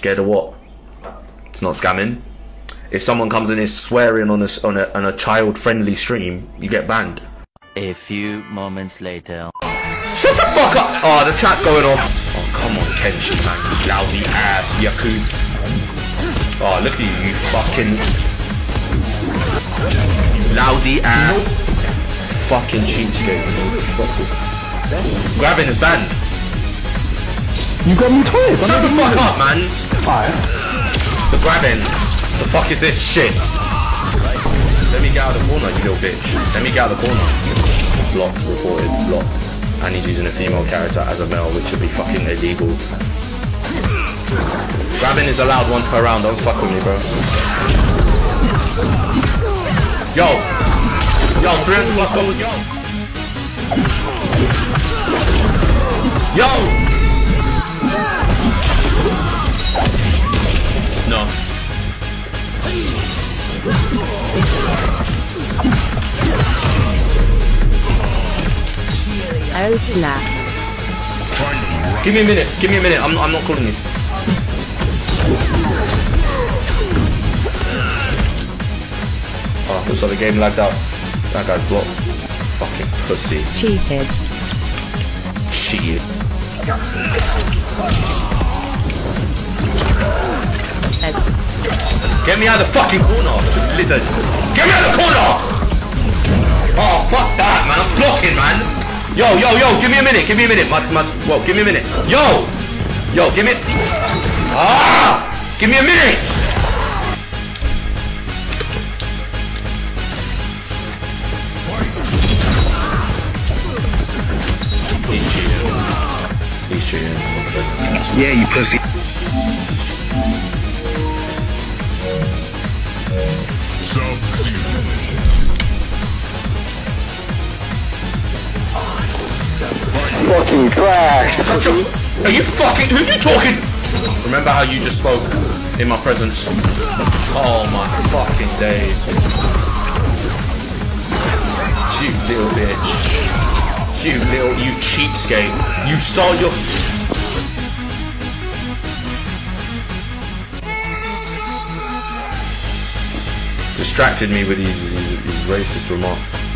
Scared of what? It's not scamming. If someone comes in here swearing on a, on a, on a child-friendly stream, you get banned. A few moments later. Shut the fuck up! Oh, the chat's going off. Oh, come on, Kenshi, man. You lousy ass, Yaku. Oh, look at you, you fucking... You lousy ass. Fucking cheapskate. Grabbing is banned. You got me twice. Shut the fuck up, man. Alright. The grabbing. The fuck is this shit? Let me get out of the corner, you little bitch. Let me get out of the corner. Blocked, reported, blocked. And he's using a female character as a male, which should be fucking illegal. Grabbing is allowed once per round, don't fuck with me, bro. Yo! Yo, 300 plus goals, yo! Yo! Snap. Give me a minute. Give me a minute. I'm, I'm not calling you. Oh, looks like the game lagged out. That guy's blocked. Fucking pussy. Cheated. Shit. Get me out of the fucking corner, lizard. Get me out of the corner! Oh, fuck that, man. I'm blocking, man. Yo, yo, yo, give me a minute. Give me a minute. My, my, whoa, give me a minute. Yo! Yo, give me... Ah! Give me a minute! He's cheating. He's cheating. Yeah, you pussy. Fucking trash. Shut Are you fucking? Who are you talking? Remember how you just spoke in my presence? Oh my fucking days! You little bitch! You little, you cheapskate! You saw your. Distracted me with these, these, these racist remarks.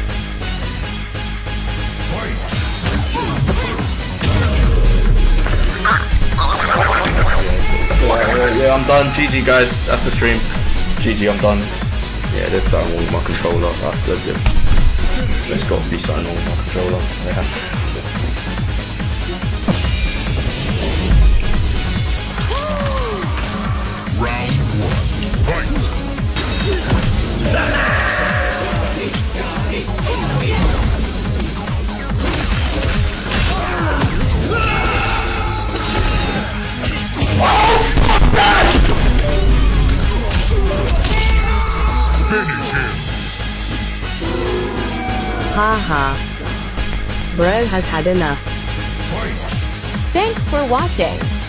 I'm done. GG, guys. That's the stream. GG, I'm done. Yeah, there's something wrong with my controller. After the, there's got to be something wrong with my controller. Yeah. Haha. Bro has had enough. Thanks for watching.